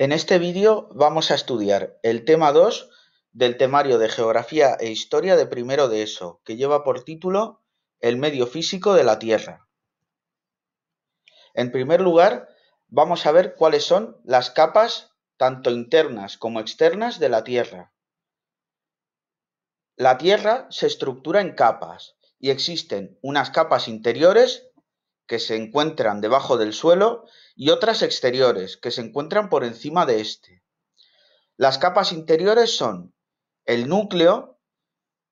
En este vídeo vamos a estudiar el tema 2 del temario de Geografía e Historia de primero de ESO, que lleva por título El medio físico de la Tierra. En primer lugar, vamos a ver cuáles son las capas tanto internas como externas de la Tierra. La Tierra se estructura en capas y existen unas capas interiores que se encuentran debajo del suelo y otras exteriores que se encuentran por encima de este. Las capas interiores son el núcleo,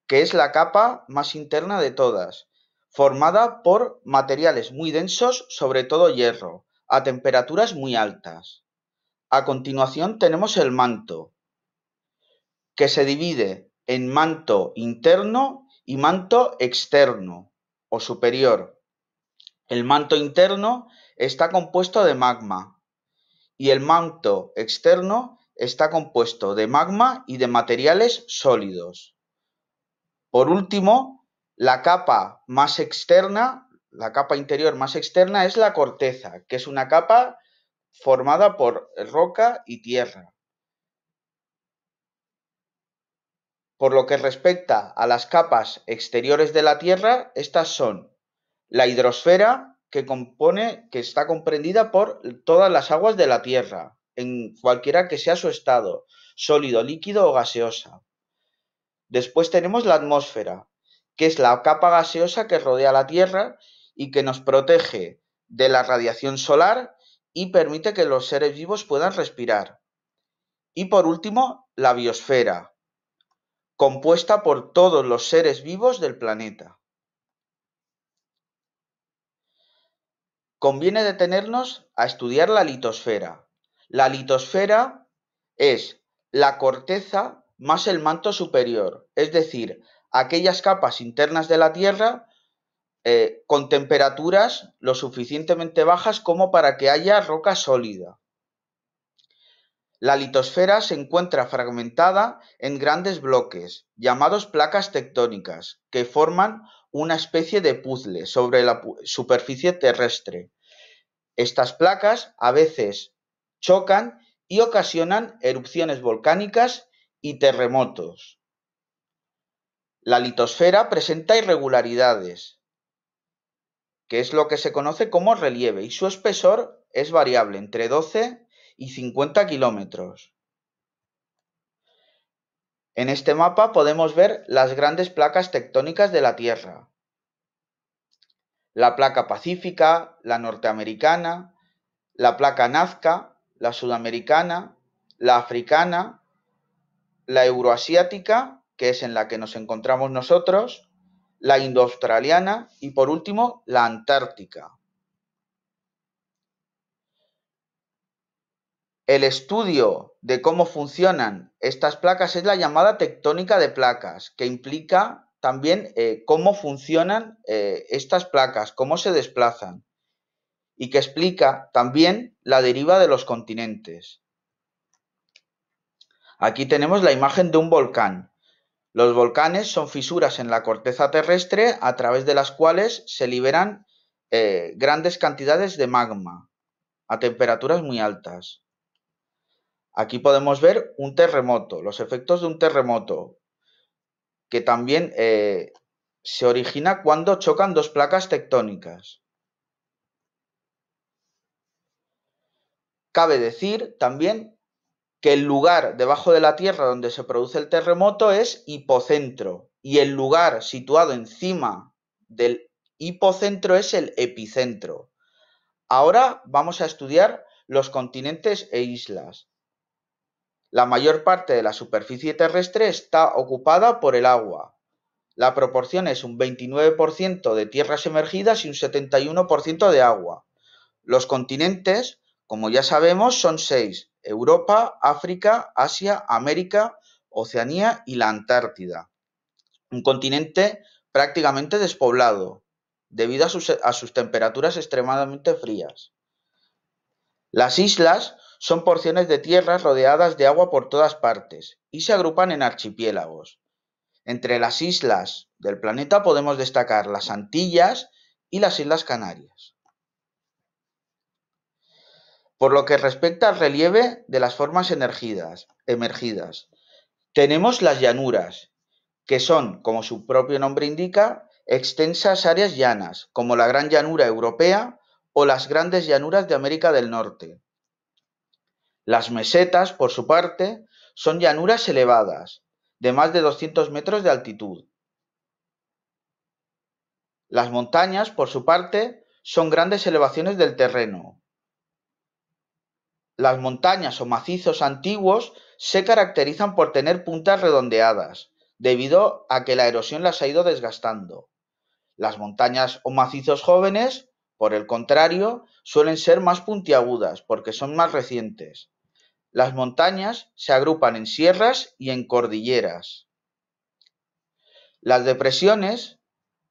que es la capa más interna de todas, formada por materiales muy densos, sobre todo hierro, a temperaturas muy altas. A continuación tenemos el manto, que se divide en manto interno y manto externo o superior. El manto interno está compuesto de magma y el manto externo está compuesto de magma y de materiales sólidos. Por último, la capa más externa, la capa interior más externa es la corteza, que es una capa formada por roca y tierra. Por lo que respecta a las capas exteriores de la Tierra, estas son la hidrosfera, que compone, que está comprendida por todas las aguas de la Tierra, en cualquiera que sea su estado, sólido, líquido o gaseosa. Después tenemos la atmósfera, que es la capa gaseosa que rodea la Tierra y que nos protege de la radiación solar y permite que los seres vivos puedan respirar. Y por último, la biosfera, compuesta por todos los seres vivos del planeta. Conviene detenernos a estudiar la litosfera. La litosfera es la corteza más el manto superior, es decir, aquellas capas internas de la Tierra eh, con temperaturas lo suficientemente bajas como para que haya roca sólida. La litosfera se encuentra fragmentada en grandes bloques, llamados placas tectónicas, que forman una especie de puzzle sobre la superficie terrestre. Estas placas a veces chocan y ocasionan erupciones volcánicas y terremotos. La litosfera presenta irregularidades, que es lo que se conoce como relieve, y su espesor es variable entre 12 y 50 kilómetros. En este mapa podemos ver las grandes placas tectónicas de la Tierra. La placa pacífica, la norteamericana, la placa nazca, la sudamericana, la africana, la euroasiática, que es en la que nos encontramos nosotros, la indoaustraliana y por último la antártica. El estudio de cómo funcionan estas placas es la llamada tectónica de placas, que implica también eh, cómo funcionan eh, estas placas, cómo se desplazan, y que explica también la deriva de los continentes. Aquí tenemos la imagen de un volcán. Los volcanes son fisuras en la corteza terrestre a través de las cuales se liberan eh, grandes cantidades de magma a temperaturas muy altas. Aquí podemos ver un terremoto, los efectos de un terremoto, que también eh, se origina cuando chocan dos placas tectónicas. Cabe decir también que el lugar debajo de la Tierra donde se produce el terremoto es hipocentro y el lugar situado encima del hipocentro es el epicentro. Ahora vamos a estudiar los continentes e islas. La mayor parte de la superficie terrestre está ocupada por el agua. La proporción es un 29% de tierras emergidas y un 71% de agua. Los continentes, como ya sabemos, son seis. Europa, África, Asia, América, Oceanía y la Antártida. Un continente prácticamente despoblado, debido a sus, a sus temperaturas extremadamente frías. Las islas son porciones de tierras rodeadas de agua por todas partes y se agrupan en archipiélagos. Entre las islas del planeta podemos destacar las Antillas y las Islas Canarias. Por lo que respecta al relieve de las formas emergidas, tenemos las llanuras, que son, como su propio nombre indica, extensas áreas llanas, como la Gran Llanura Europea o las grandes llanuras de América del Norte. Las mesetas, por su parte, son llanuras elevadas, de más de 200 metros de altitud. Las montañas, por su parte, son grandes elevaciones del terreno. Las montañas o macizos antiguos se caracterizan por tener puntas redondeadas, debido a que la erosión las ha ido desgastando. Las montañas o macizos jóvenes, por el contrario, suelen ser más puntiagudas porque son más recientes. Las montañas se agrupan en sierras y en cordilleras. Las depresiones,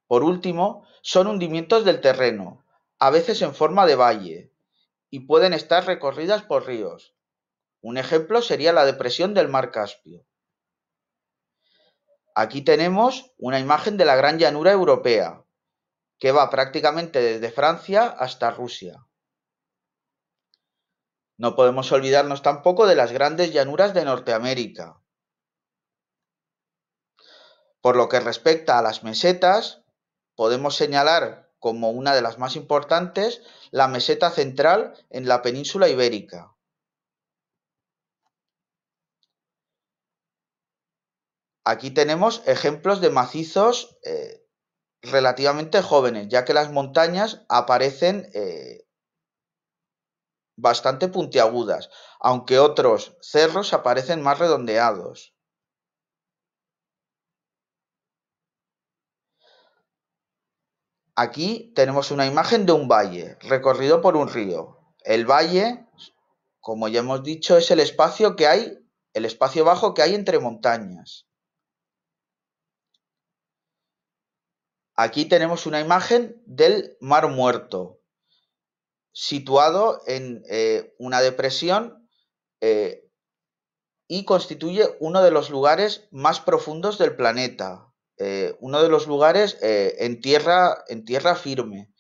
por último, son hundimientos del terreno, a veces en forma de valle, y pueden estar recorridas por ríos. Un ejemplo sería la depresión del mar Caspio. Aquí tenemos una imagen de la gran llanura europea, que va prácticamente desde Francia hasta Rusia. No podemos olvidarnos tampoco de las grandes llanuras de Norteamérica. Por lo que respecta a las mesetas, podemos señalar como una de las más importantes la meseta central en la península ibérica. Aquí tenemos ejemplos de macizos eh, relativamente jóvenes, ya que las montañas aparecen eh, bastante puntiagudas, aunque otros cerros aparecen más redondeados. Aquí tenemos una imagen de un valle recorrido por un río. El valle, como ya hemos dicho, es el espacio que hay, el espacio bajo que hay entre montañas. Aquí tenemos una imagen del Mar Muerto, situado en eh, una depresión eh, y constituye uno de los lugares más profundos del planeta, eh, uno de los lugares en, tierra, en tierra firme.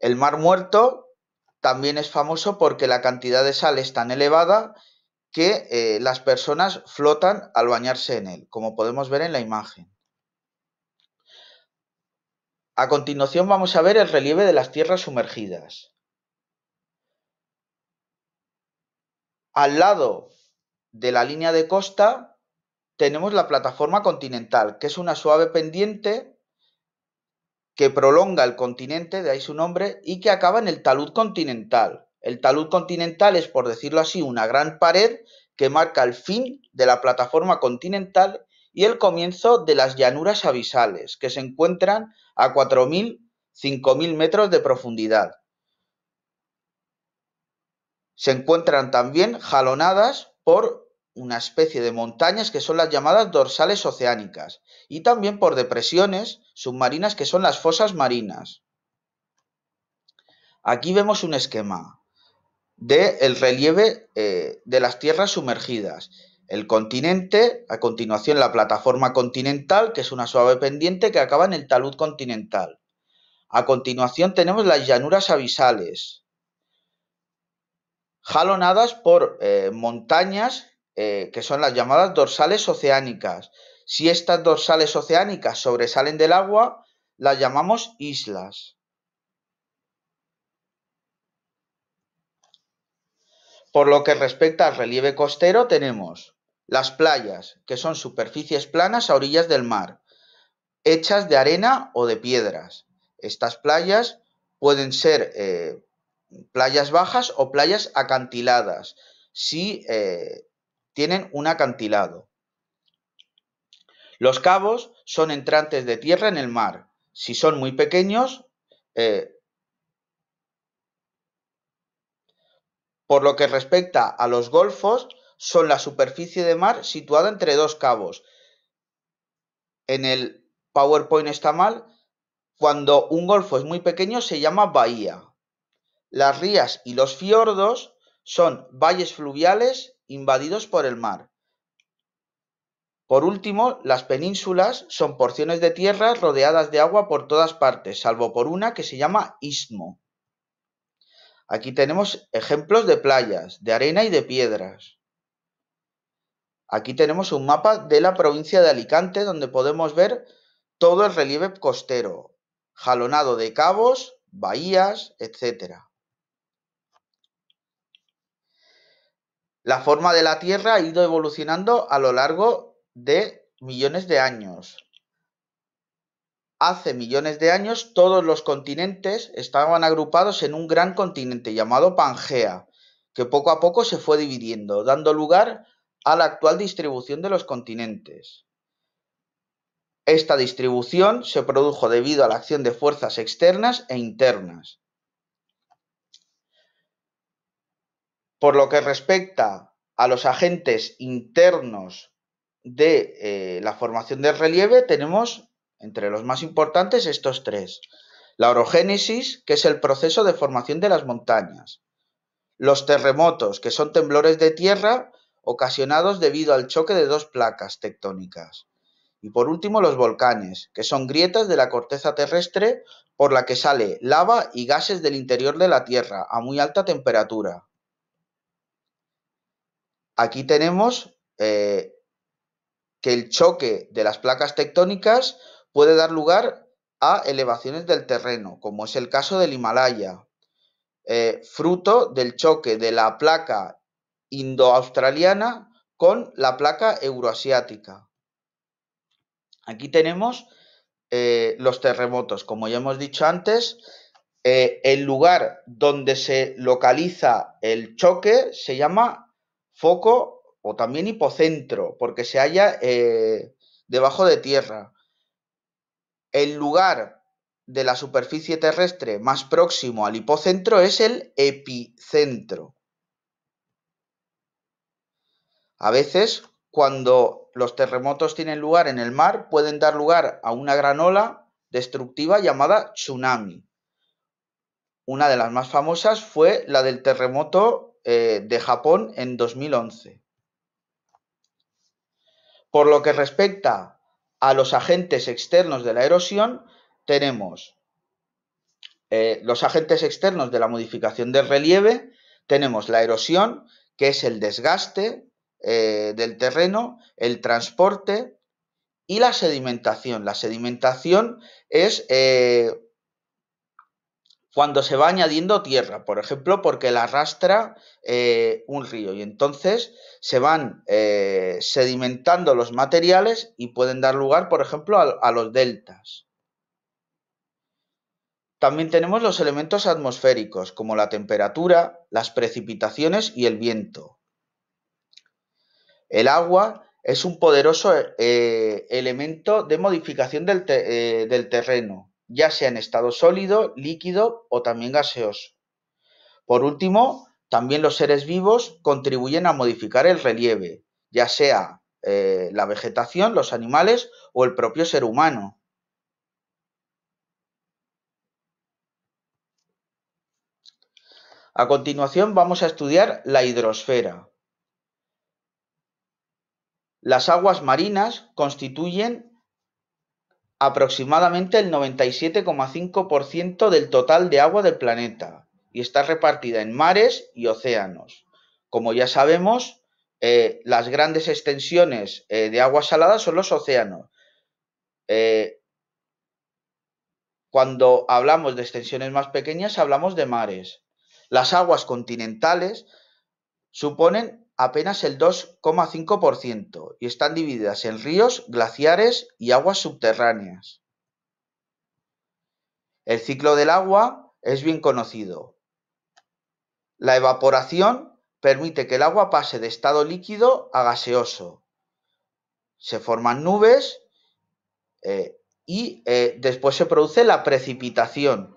El Mar Muerto también es famoso porque la cantidad de sal es tan elevada que las personas flotan al bañarse en él, como podemos ver en la imagen. A continuación vamos a ver el relieve de las tierras sumergidas. Al lado de la línea de costa tenemos la plataforma continental, que es una suave pendiente que prolonga el continente, de ahí su nombre, y que acaba en el talud continental. El talud continental es, por decirlo así, una gran pared que marca el fin de la plataforma continental y el comienzo de las llanuras abisales, que se encuentran a 4.000, 5.000 metros de profundidad. Se encuentran también jalonadas por una especie de montañas que son las llamadas dorsales oceánicas y también por depresiones submarinas que son las fosas marinas. Aquí vemos un esquema del el relieve eh, de las tierras sumergidas el continente, a continuación la plataforma continental, que es una suave pendiente que acaba en el talud continental. A continuación tenemos las llanuras abisales, jalonadas por eh, montañas eh, que son las llamadas dorsales oceánicas. Si estas dorsales oceánicas sobresalen del agua, las llamamos islas. Por lo que respecta al relieve costero, tenemos las playas, que son superficies planas a orillas del mar, hechas de arena o de piedras. Estas playas pueden ser eh, playas bajas o playas acantiladas, si eh, tienen un acantilado. Los cabos son entrantes de tierra en el mar. Si son muy pequeños, eh, por lo que respecta a los golfos, son la superficie de mar situada entre dos cabos. En el PowerPoint está mal. Cuando un golfo es muy pequeño se llama bahía. Las rías y los fiordos son valles fluviales invadidos por el mar. Por último, las penínsulas son porciones de tierra rodeadas de agua por todas partes, salvo por una que se llama istmo. Aquí tenemos ejemplos de playas, de arena y de piedras. Aquí tenemos un mapa de la provincia de Alicante donde podemos ver todo el relieve costero, jalonado de cabos, bahías, etc. La forma de la Tierra ha ido evolucionando a lo largo de millones de años. Hace millones de años todos los continentes estaban agrupados en un gran continente llamado Pangea, que poco a poco se fue dividiendo, dando lugar a la actual distribución de los continentes. Esta distribución se produjo debido a la acción de fuerzas externas e internas. Por lo que respecta a los agentes internos de eh, la formación del relieve, tenemos entre los más importantes estos tres. La orogénesis, que es el proceso de formación de las montañas. Los terremotos, que son temblores de tierra ocasionados debido al choque de dos placas tectónicas. Y por último, los volcanes, que son grietas de la corteza terrestre por la que sale lava y gases del interior de la Tierra a muy alta temperatura. Aquí tenemos eh, que el choque de las placas tectónicas puede dar lugar a elevaciones del terreno, como es el caso del Himalaya, eh, fruto del choque de la placa indo-australiana con la placa euroasiática. Aquí tenemos eh, los terremotos. Como ya hemos dicho antes, eh, el lugar donde se localiza el choque se llama foco o también hipocentro, porque se halla eh, debajo de tierra. El lugar de la superficie terrestre más próximo al hipocentro es el epicentro. A veces, cuando los terremotos tienen lugar en el mar, pueden dar lugar a una gran ola destructiva llamada tsunami. Una de las más famosas fue la del terremoto eh, de Japón en 2011. Por lo que respecta a los agentes externos de la erosión, tenemos eh, los agentes externos de la modificación del relieve, tenemos la erosión, que es el desgaste, eh, del terreno, el transporte y la sedimentación. La sedimentación es eh, cuando se va añadiendo tierra, por ejemplo, porque la arrastra eh, un río y entonces se van sedimentando los materiales y pueden dar lugar, por ejemplo, a los deltas. También tenemos los elementos atmosféricos, como la temperatura, las precipitaciones y el viento. El agua es un poderoso eh, elemento de modificación eh, del, terreno, ya sea en estado sólido, líquido o también gaseoso. Por último, también los seres vivos contribuyen a modificar el relieve, ya sea eh, la vegetación, los animales o el propio ser humano. A continuación vamos a estudiar la hidrosfera. Las aguas marinas constituyen aproximadamente el 97,5% del total de agua del planeta y está repartida en mares y océanos. Como ya sabemos, eh, las grandes extensiones eh, de agua salada son los océanos. Eh, cuando hablamos de extensiones más pequeñas, hablamos de mares. Las aguas continentales suponen apenas el 2,5% y están divididas en ríos, glaciares y aguas subterráneas. El ciclo del agua es bien conocido. La evaporación permite que el agua pase de estado líquido a gaseoso. Se forman nubes eh, y eh, después se produce la precipitación,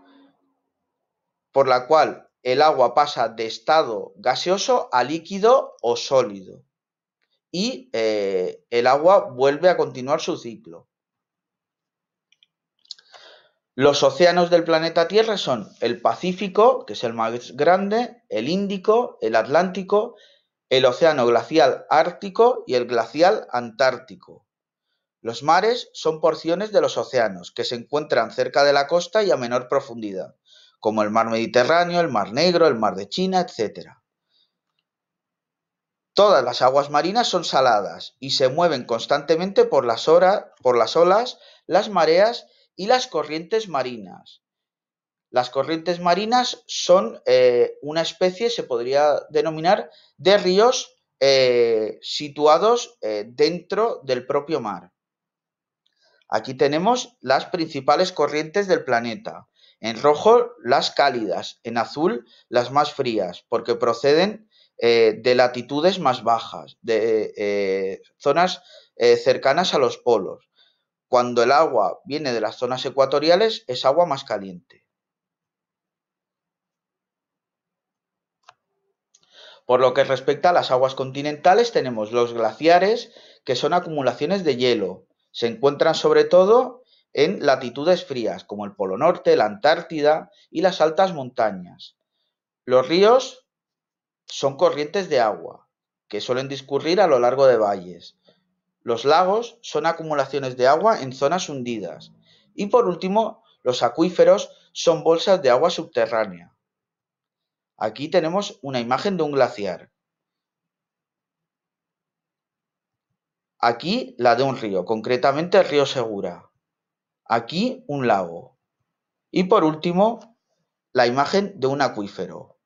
por la cual el agua pasa de estado gaseoso a líquido o sólido y eh, el agua vuelve a continuar su ciclo. Los océanos del planeta Tierra son el Pacífico, que es el más grande, el Índico, el Atlántico, el Océano Glacial Ártico y el Glacial Antártico. Los mares son porciones de los océanos que se encuentran cerca de la costa y a menor profundidad como el mar Mediterráneo, el mar Negro, el mar de China, etc. Todas las aguas marinas son saladas y se mueven constantemente por las, por las olas, las mareas y las corrientes marinas. Las corrientes marinas son eh, una especie, se podría denominar, de ríos eh, situados eh, dentro del propio mar. Aquí tenemos las principales corrientes del planeta. En rojo las cálidas, en azul las más frías, porque proceden de latitudes más bajas, de zonas cercanas a los polos. Cuando el agua viene de las zonas ecuatoriales es agua más caliente. Por lo que respecta a las aguas continentales, tenemos los glaciares, que son acumulaciones de hielo. Se encuentran sobre todo en latitudes frías, como el Polo Norte, la Antártida y las altas montañas. Los ríos son corrientes de agua, que suelen discurrir a lo largo de valles. Los lagos son acumulaciones de agua en zonas hundidas. Y por último, los acuíferos son bolsas de agua subterránea. Aquí tenemos una imagen de un glaciar. Aquí la de un río, concretamente el río Segura. Aquí un lago. Y por último, la imagen de un acuífero.